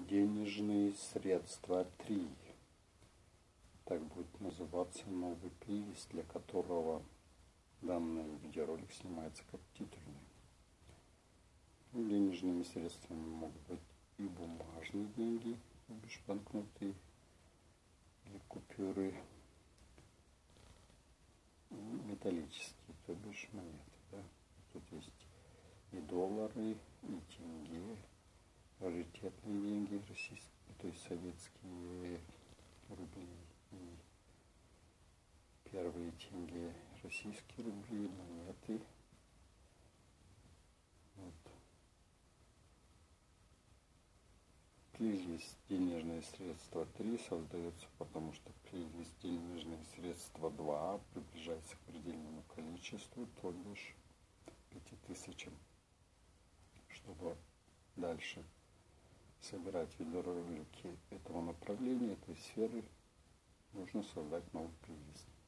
денежные средства 3. Так будет называться новый плейлист, для которого данный видеоролик снимается как титульный. Денежными средствами могут быть и бумажные деньги, банкноты или купюры, и металлические, то бишь монеты. Да? Тут есть и доллары, и тенге, деньги российские, то есть советские рубли и первые деньги российские рубли, монеты. Вот. Плейлист «Денежные средства 3» создается, потому что плейлист «Денежные средства 2» приближается к предельному количеству, то бишь 5000, чтобы дальше собирать видеоролики этого направления, этой сферы, нужно создать новый делаю.